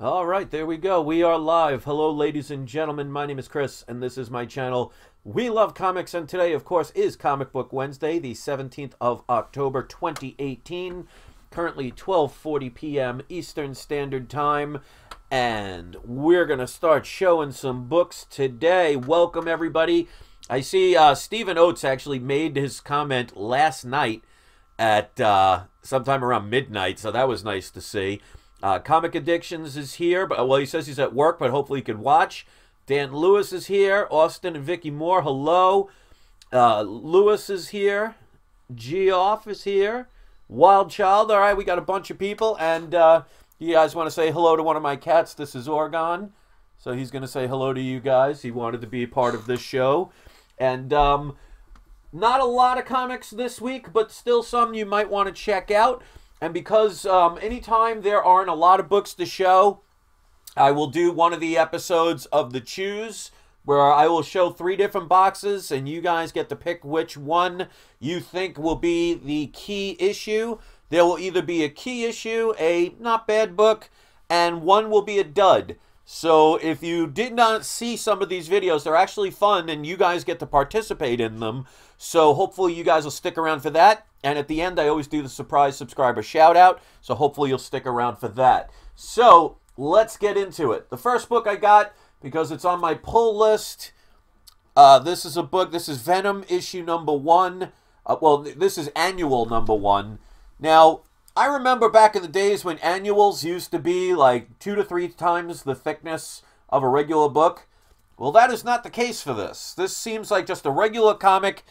All right, there we go. We are live. Hello, ladies and gentlemen. My name is Chris, and this is my channel. We love comics, and today, of course, is Comic Book Wednesday, the 17th of October, 2018. Currently 12:40 p.m. Eastern Standard Time, and we're gonna start showing some books today. Welcome, everybody. I see uh, Stephen Oates actually made his comment last night at uh, sometime around midnight, so that was nice to see. Uh, Comic Addictions is here, but well, he says he's at work, but hopefully he can watch. Dan Lewis is here. Austin and Vicky Moore, hello. Uh, Lewis is here. Geoff is here. Wild Child, all right, we got a bunch of people, and uh, you guys want to say hello to one of my cats. This is Oregon, so he's going to say hello to you guys. He wanted to be a part of this show, and um, not a lot of comics this week, but still some you might want to check out. And because um, anytime there aren't a lot of books to show, I will do one of the episodes of the Choose where I will show three different boxes and you guys get to pick which one you think will be the key issue. There will either be a key issue, a not bad book, and one will be a dud. So if you did not see some of these videos, they're actually fun and you guys get to participate in them. So hopefully you guys will stick around for that. And at the end, I always do the surprise subscriber shout out. So hopefully you'll stick around for that. So let's get into it. The first book I got, because it's on my pull list, uh, this is a book, this is Venom issue number one. Uh, well, this is annual number one. Now, I remember back in the days when annuals used to be like two to three times the thickness of a regular book. Well, that is not the case for this. This seems like just a regular comic,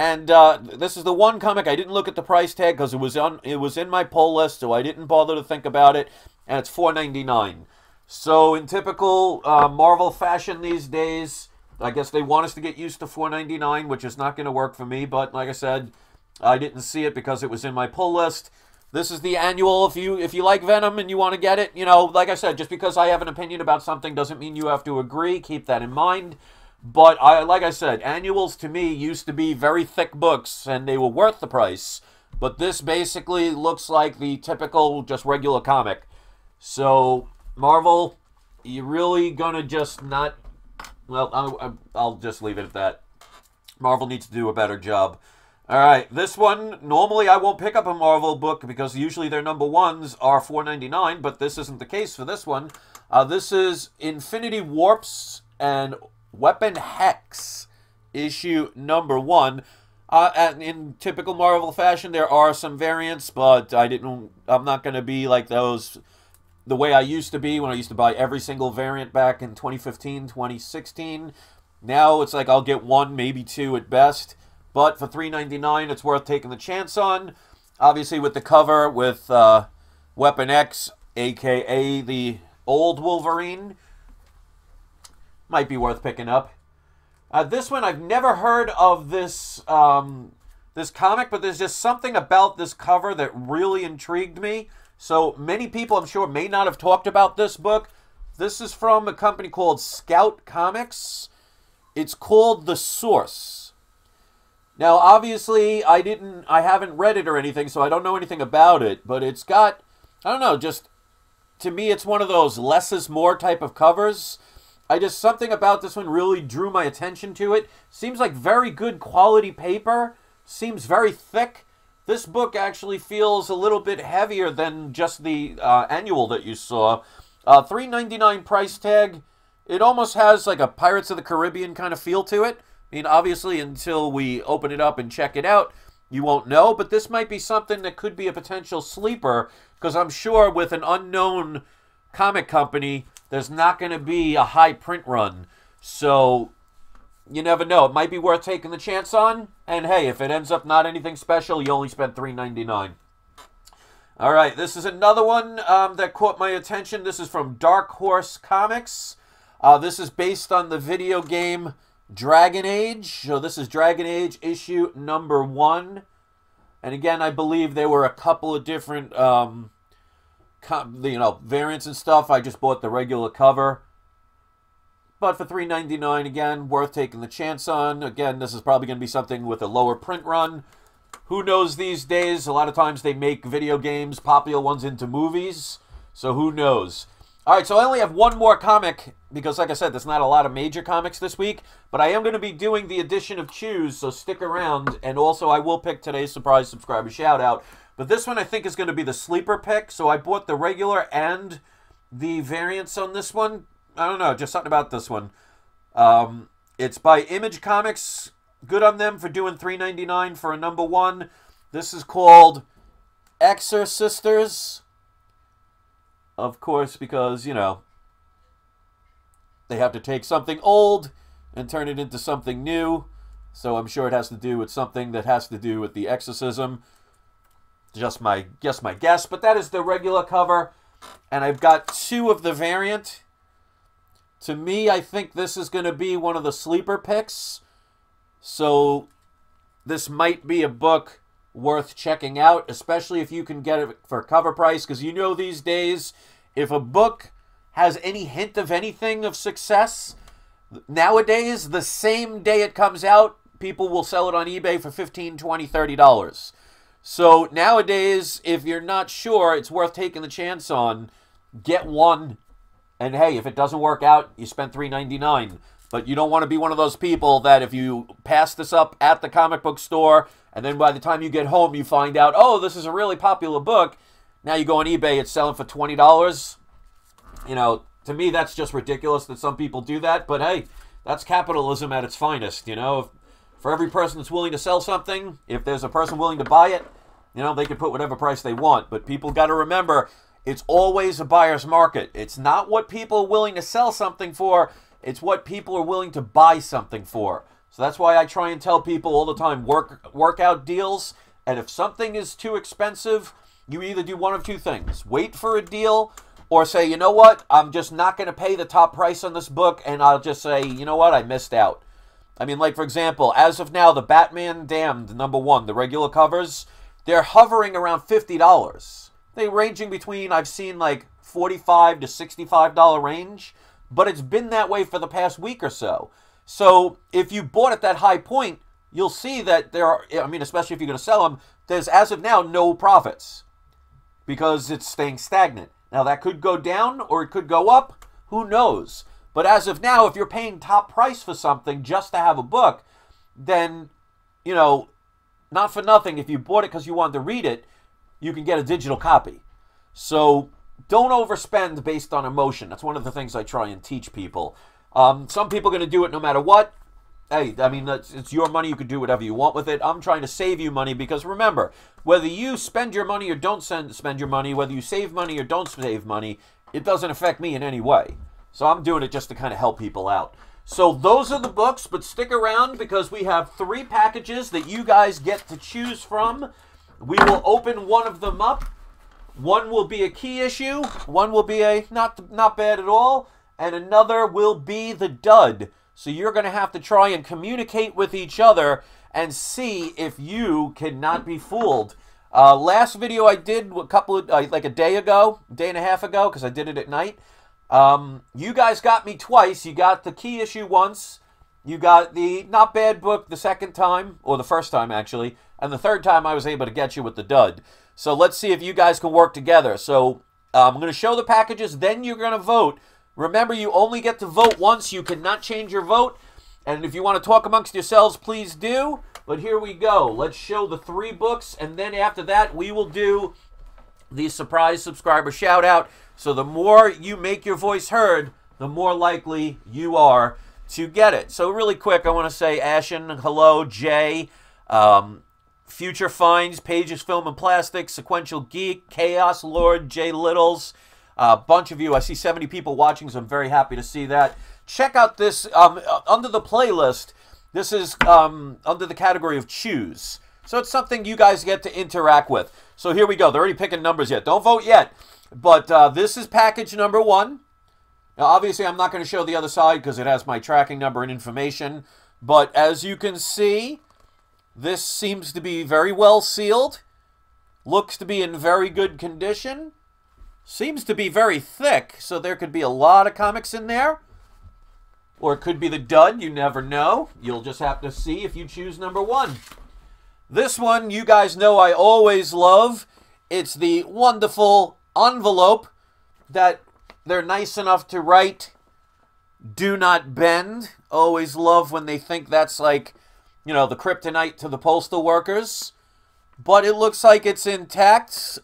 and uh, this is the one comic I didn't look at the price tag because it was on it was in my pull list, so I didn't bother to think about it. And it's four ninety nine. So in typical uh, Marvel fashion these days, I guess they want us to get used to four ninety nine, which is not going to work for me. But like I said, I didn't see it because it was in my pull list. This is the annual. If you if you like Venom and you want to get it, you know, like I said, just because I have an opinion about something doesn't mean you have to agree. Keep that in mind. But I like I said, annuals to me used to be very thick books and they were worth the price. But this basically looks like the typical just regular comic. So Marvel, you're really gonna just not? Well, I'll, I'll just leave it at that. Marvel needs to do a better job. All right, this one, normally I won't pick up a Marvel book because usually their number ones are $4.99, but this isn't the case for this one. Uh, this is Infinity Warps and Weapon Hex, issue number one. Uh, in typical Marvel fashion, there are some variants, but I didn't. I'm not going to be like those the way I used to be when I used to buy every single variant back in 2015, 2016. Now it's like I'll get one, maybe two at best. But for $3.99, it's worth taking the chance on. Obviously, with the cover with uh, Weapon X, aka the old Wolverine, might be worth picking up. Uh, this one, I've never heard of this um, this comic, but there's just something about this cover that really intrigued me. So many people, I'm sure, may not have talked about this book. This is from a company called Scout Comics. It's called The Source. Now, obviously, I didn't, I haven't read it or anything, so I don't know anything about it. But it's got, I don't know, just to me, it's one of those less is more type of covers. I just something about this one really drew my attention to it. Seems like very good quality paper. Seems very thick. This book actually feels a little bit heavier than just the uh, annual that you saw. Uh, Three ninety nine price tag. It almost has like a Pirates of the Caribbean kind of feel to it. I mean, obviously, until we open it up and check it out, you won't know. But this might be something that could be a potential sleeper because I'm sure with an unknown comic company, there's not going to be a high print run. So you never know. It might be worth taking the chance on. And hey, if it ends up not anything special, you only spent $3.99. All right, this is another one um, that caught my attention. This is from Dark Horse Comics. Uh, this is based on the video game Dragon Age. So this is Dragon Age issue number one. And again, I believe there were a couple of different, um, you know, variants and stuff. I just bought the regular cover. But for $3.99, again, worth taking the chance on. Again, this is probably going to be something with a lower print run. Who knows these days? A lot of times they make video games, popular ones, into movies. So who knows? All right, so I only have one more comic because, like I said, there's not a lot of major comics this week. But I am going to be doing the edition of Choose, so stick around. And also, I will pick today's surprise subscriber shout out. But this one I think is going to be the sleeper pick. So I bought the regular and the variants on this one. I don't know, just something about this one. Um, it's by Image Comics. Good on them for doing $3.99 for a number one. This is called Exorcisters. Of course, because, you know, they have to take something old and turn it into something new. So I'm sure it has to do with something that has to do with the exorcism. Just my just my guess, but that is the regular cover. And I've got two of the variant. To me, I think this is going to be one of the sleeper picks. So this might be a book worth checking out, especially if you can get it for cover price. Because you know these days, if a book has any hint of anything of success, nowadays, the same day it comes out, people will sell it on eBay for 15 20 $30. So nowadays, if you're not sure it's worth taking the chance on, get one. And hey, if it doesn't work out, you spent $3.99. But you don't want to be one of those people that if you pass this up at the comic book store and then by the time you get home you find out, oh, this is a really popular book. Now you go on eBay, it's selling for $20. You know, to me that's just ridiculous that some people do that. But hey, that's capitalism at its finest. You know, for every person that's willing to sell something, if there's a person willing to buy it, you know, they can put whatever price they want. But people got to remember, it's always a buyer's market. It's not what people are willing to sell something for it's what people are willing to buy something for. So that's why I try and tell people all the time work workout deals. And if something is too expensive, you either do one of two things wait for a deal or say, you know what, I'm just not going to pay the top price on this book, and I'll just say, you know what, I missed out. I mean, like, for example, as of now, the Batman Damned number one, the regular covers, they're hovering around $50. They're ranging between, I've seen like 45 to $65 range but it's been that way for the past week or so. So if you bought at that high point, you'll see that there are, I mean, especially if you're going to sell them, there's as of now no profits because it's staying stagnant. Now that could go down or it could go up. Who knows? But as of now, if you're paying top price for something just to have a book, then, you know, not for nothing, if you bought it because you wanted to read it, you can get a digital copy. So don't overspend based on emotion. That's one of the things I try and teach people. Um, some people are going to do it no matter what. Hey, I mean, it's your money. You can do whatever you want with it. I'm trying to save you money because remember, whether you spend your money or don't spend your money, whether you save money or don't save money, it doesn't affect me in any way. So I'm doing it just to kind of help people out. So those are the books, but stick around because we have three packages that you guys get to choose from. We will open one of them up one will be a key issue, one will be a not not bad at all, and another will be the dud. So you're going to have to try and communicate with each other and see if you cannot be fooled. Uh, last video I did a couple of uh, like a day ago, day and a half ago, because I did it at night. Um, you guys got me twice. You got the key issue once. You got the not bad book the second time, or the first time actually, and the third time I was able to get you with the dud. So let's see if you guys can work together. So uh, I'm going to show the packages, then you're going to vote. Remember, you only get to vote once. You cannot change your vote. And if you want to talk amongst yourselves, please do. But here we go. Let's show the three books, and then after that, we will do the surprise subscriber shout out. So the more you make your voice heard, the more likely you are to get it. So really quick, I want to say Ashen, hello, Jay. Um, Future Finds, Pages Film and Plastic, Sequential Geek, Chaos Lord, Jay Littles, a bunch of you. I see 70 people watching, so I'm very happy to see that. Check out this um, uh, under the playlist. This is um, under the category of Choose. So it's something you guys get to interact with. So here we go. They're already picking numbers yet. Don't vote yet. But uh, this is package number one. Now, obviously, I'm not going to show the other side because it has my tracking number and information. But as you can see, this seems to be very well sealed. Looks to be in very good condition. Seems to be very thick, so there could be a lot of comics in there. Or it could be the dud, you never know. You'll just have to see if you choose number one. This one, you guys know I always love. It's the wonderful envelope that they're nice enough to write do not bend. Always love when they think that's like, you know, the kryptonite to the postal workers. But it looks like it's intact.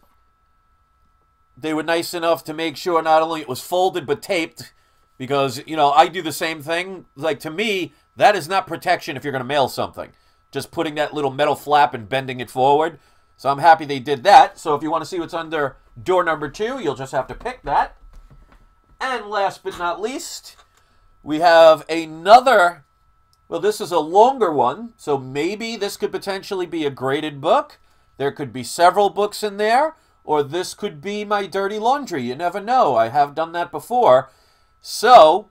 They were nice enough to make sure not only it was folded but taped because, you know, I do the same thing. Like, to me, that is not protection if you're going to mail something. Just putting that little metal flap and bending it forward. So I'm happy they did that. So if you want to see what's under door number two, you'll just have to pick that. And last but not least, we have another. Well, this is a longer one, so maybe this could potentially be a graded book. There could be several books in there, or this could be my dirty laundry. You never know. I have done that before. So,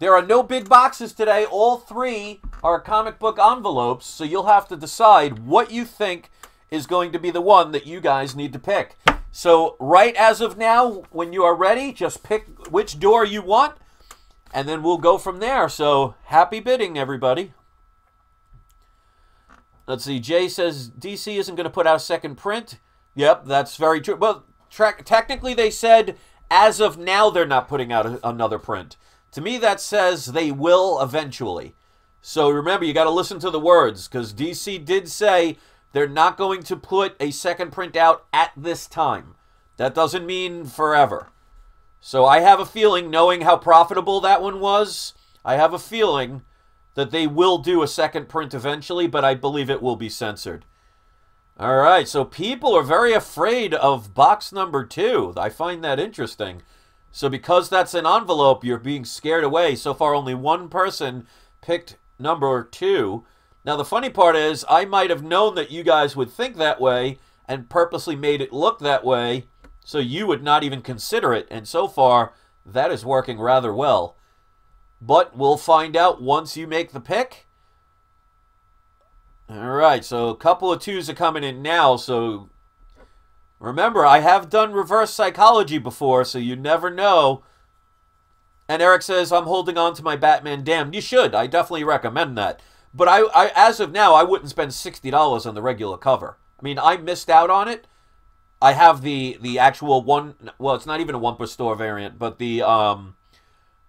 there are no big boxes today. All three are comic book envelopes, so you'll have to decide what you think is going to be the one that you guys need to pick. So, right as of now, when you are ready, just pick which door you want, and then we'll go from there. So, happy bidding, everybody. Let's see. Jay says DC isn't going to put out a second print. Yep, that's very true. Well, track technically, they said as of now they're not putting out a- another print. To me, that says they will eventually. So remember, you got to listen to the words because DC did say they're not going to put a second print out at this time. That doesn't mean forever. So I have a feeling, knowing how profitable that one was, I have a feeling that they will do a second print eventually, but I believe it will be censored. All right, so people are very afraid of box number two. I find that interesting. So because that's an envelope, you're being scared away. So far, only one person picked number two. Now, the funny part is, I might have known that you guys would think that way and purposely made it look that way so you would not even consider it. And so far, that is working rather well. But we'll find out once you make the pick. All right, so a couple of twos are coming in now. So remember, I have done reverse psychology before, so you never know. And Eric says, I'm holding on to my Batman Damned. You should. I definitely recommend that. But I, I as of now, I wouldn't spend $60 on the regular cover. I mean, I missed out on it. I have the the actual one. Well, it's not even a one per store variant, but the um,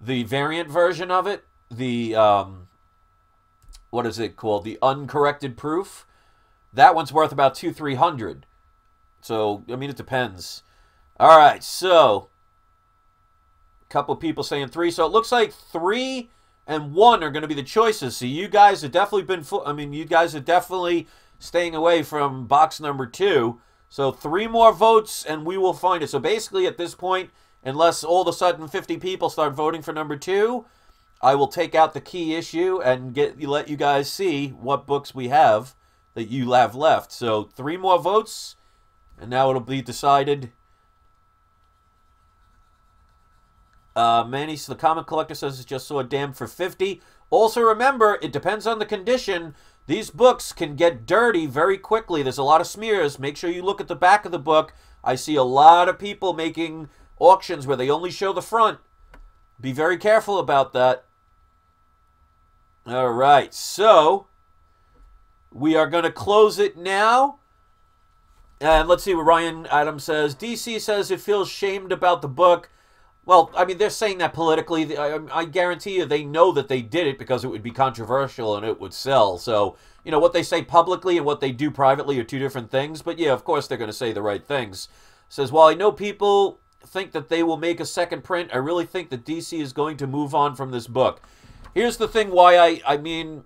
the variant version of it. The um, what is it called? The uncorrected proof. That one's worth about two three hundred. So I mean, it depends. All right, so couple people saying three. So it looks like three and one are going to be the choices. So you guys have definitely been. I mean, you guys are definitely staying away from box number two. So three more votes, and we will find it. So basically, at this point, unless all of a sudden 50 people start voting for number two, I will take out the key issue and get let you guys see what books we have that you have left. So three more votes, and now it'll be decided. Uh, Manny, the comic collector says it's just saw a dam for 50. Also remember, it depends on the condition. These books can get dirty very quickly. There's a lot of smears. Make sure you look at the back of the book. I see a lot of people making auctions where they only show the front. Be very careful about that. All right, so we are going to close it now. And let's see what Ryan Adams says. DC says it feels shamed about the book. Well, I mean, they're saying that politically. I, I, guarantee you they know that they did it because it would be controversial and it would sell. So, you know, what they say publicly and what they do privately are two different things. But yeah, of course they're going to say the right things. Says, while I know people think that they will make a second print, I really think that DC is going to move on from this book. Here's the thing why I, I mean,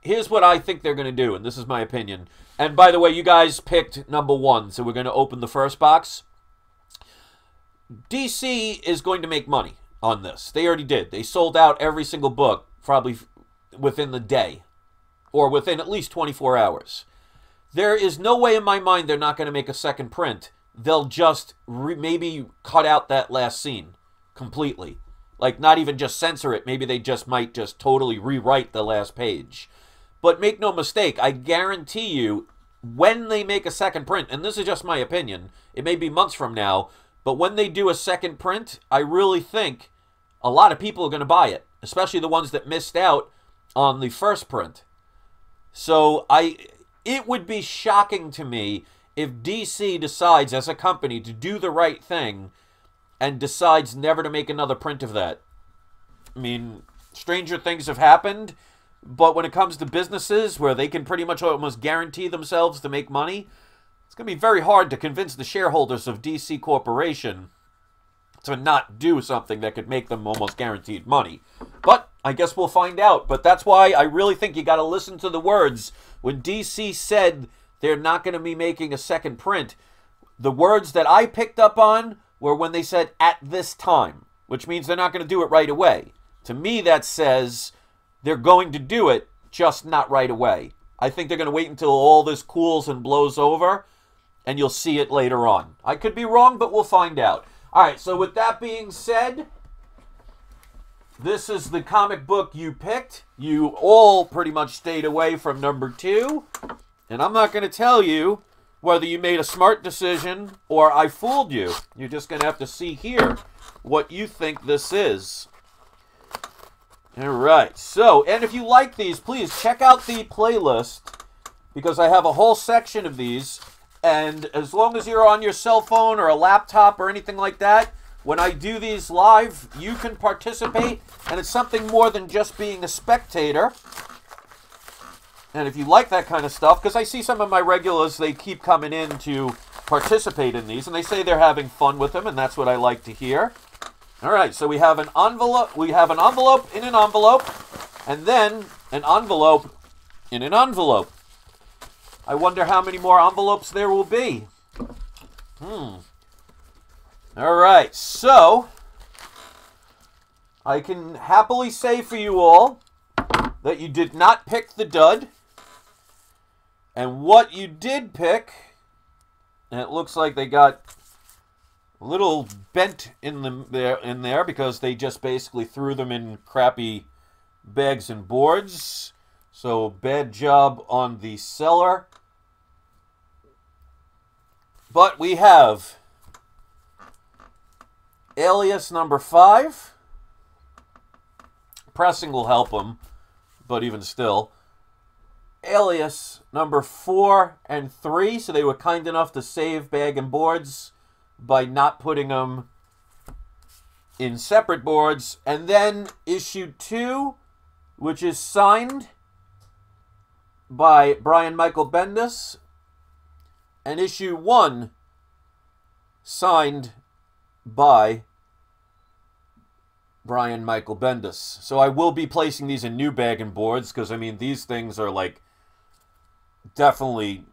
here's what I think they're going to do, and this is my opinion. And by the way, you guys picked number one, so we're going to open the first box. DC is going to make money on this. They already did. They sold out every single book probably within the day or within at least 24 hours. There is no way in my mind they're not going to make a second print. They'll just maybe cut out that last scene completely. Like, not even just censor it. Maybe they just might just totally rewrite the last page. But make no mistake, I guarantee you, when they make a second print, and this is just my opinion, it may be months from now, but when they do a second print, I really think a lot of people are going to buy it, especially the ones that missed out on the first print. So I it would be shocking to me if DC decides as a company to do the right thing and decides never to make another print of that. I mean, stranger things have happened, but when it comes to businesses where they can pretty much almost guarantee themselves to make money, going to be very hard to convince the shareholders of DC Corporation to not do something that could make them almost guaranteed money. But I guess we'll find out. But that's why I really think you got to listen to the words. When DC said they're not going to be making a second print, the words that I picked up on were when they said at this time, which means they're not going to do it right away. To me, that says they're going to do it, just not right away. I think they're going to wait until all this cools and blows over, and you'll see it later on. I could be wrong, but we'll find out. All right, so with that being said, this is the comic book you picked. You all pretty much stayed away from number two. And I'm not going to tell you whether you made a smart decision or I fooled you. You're just going to have to see here what you think this is. All right. So, and if you like these, please check out the playlist because I have a whole section of these. And as long as you're on your cell phone or a laptop or anything like that, when I do these live, you can participate. And it's something more than just being a spectator. And if you like that kind of stuff, because I see some of my regulars, they keep coming in to participate in these, and they say they're having fun with them, and that's what I like to hear. All right, so we have an envelope. We have an envelope in an envelope, and then an envelope in an envelope. I wonder how many more envelopes there will be. Hmm. All right, so I can happily say for you all that you did not pick the dud. And what you did pick, and it looks like they got a little bent in the there in there because they just basically threw them in crappy bags and boards. So bad job on the seller. But we have alias number five. Pressing will help them, but even still. Alias number four and three. So they were kind enough to save bag and boards by not putting them in separate boards. And then issue two, which is signed by Brian Michael Bendis. And issue one, signed by Brian Michael Bendis. So I will be placing these in new bag and boards because, I mean, these things are like definitely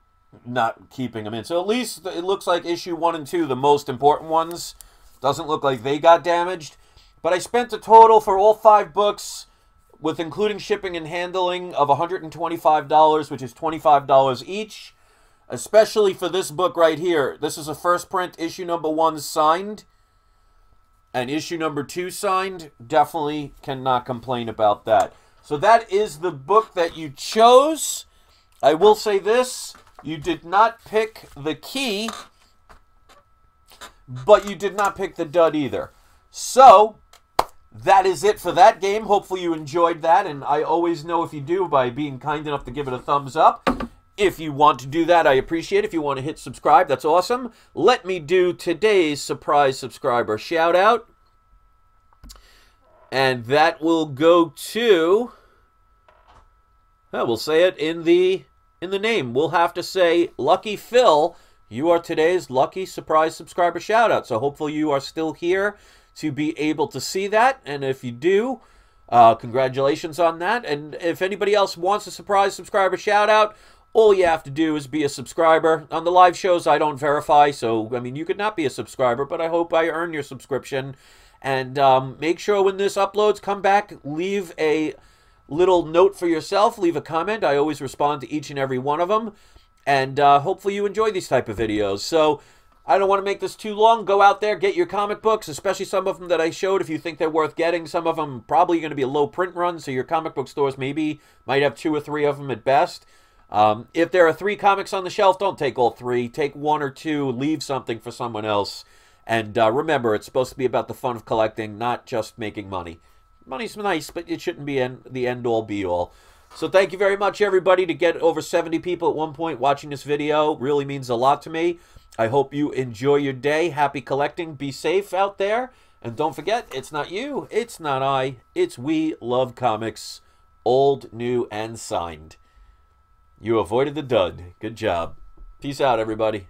not keeping them in. So at least it looks like issue one and two, the most important ones, doesn't look like they got damaged. But I spent a total for all five books, with including shipping and handling, of $125, which is $25 each. Especially for this book right here. This is a first print, issue number one signed. And issue number two signed. Definitely cannot complain about that. So that is the book that you chose. I will say this you did not pick the key, but you did not pick the dud either. So, that is it for that game. Hopefully, you enjoyed that, and I always know if you do by being kind enough to give it a thumbs up. If you want to do that, I appreciate it. If you want to hit subscribe, that's awesome. Let me do today's surprise subscriber shout out. And that will go to. Well, we'll say it in the in the name. We'll have to say, Lucky Phil, you are today's lucky surprise subscriber shout out. So hopefully you are still here to be able to see that. And if you do, uh, congratulations on that. And if anybody else wants a surprise subscriber shout out, all you have to do is be a subscriber. On the live shows, I don't verify, so, I mean, you could not be a subscriber, but I hope I earn your subscription. And um, make sure when this uploads, come back, leave a little note for yourself. Leave a comment. I always respond to each and every one of them. And uh, hopefully you enjoy these type of videos. So I don't want to make this too long. Go out there, get your comic books, especially some of them that I showed if you think they're worth getting. Some of them probably going to be a low print run, so your comic book stores maybe might have two or three of them at best. Um, if there are three comics on the shelf, don't take all three. Take one or two, leave something for someone else. And uh, remember, it's supposed to be about the fun of collecting, not just making money money's nice, but it shouldn't be en- the end all be all. So thank you very much, everybody. To get over 70 people at one point watching this video really means a lot to me. I hope you enjoy your day. Happy collecting. Be safe out there. And don't forget, it's not you, it's not I, it's We Love Comics, old, new, and signed. You avoided the dud. Good job. Peace out, everybody.